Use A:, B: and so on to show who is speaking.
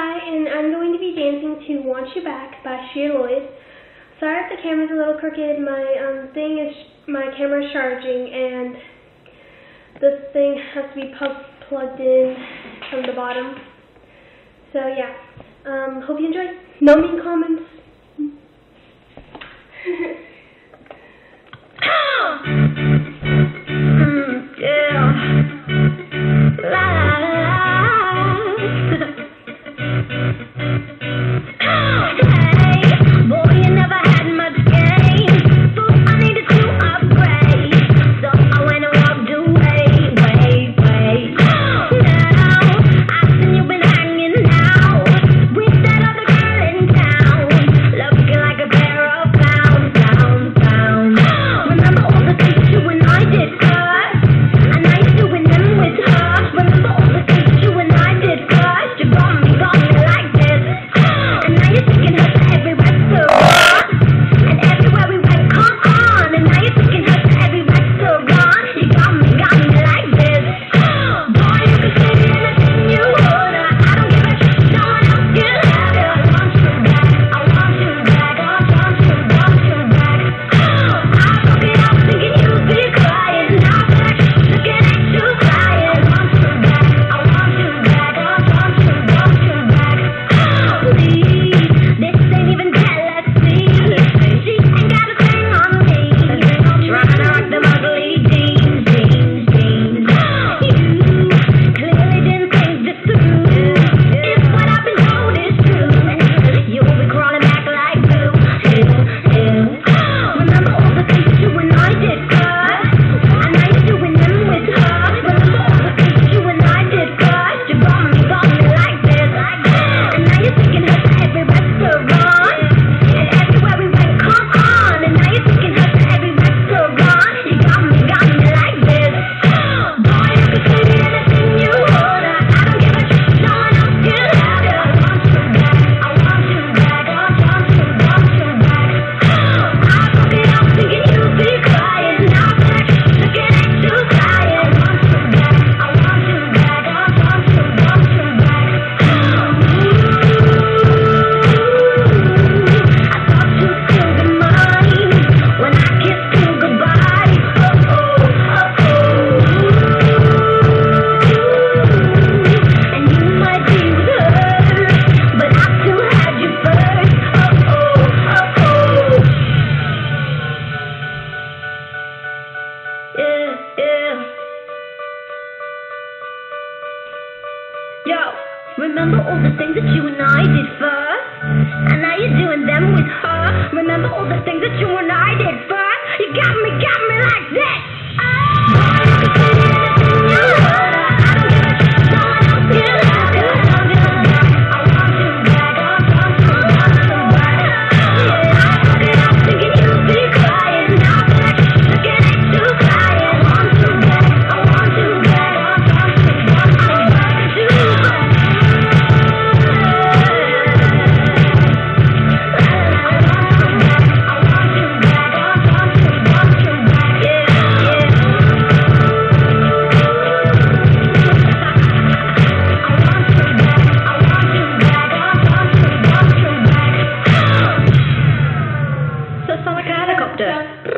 A: Hi, and I'm going to be dancing to Want You Back by Cher Lloyd. Sorry if the camera's a little crooked. My um, thing is, my camera's charging, and this thing has to be plugged in from the bottom. So yeah, um, hope you enjoy. No mean comments.
B: Yo, remember all the things that you and I did first? And now you're doing them with her. Remember all the things that you and I did first? Gracias.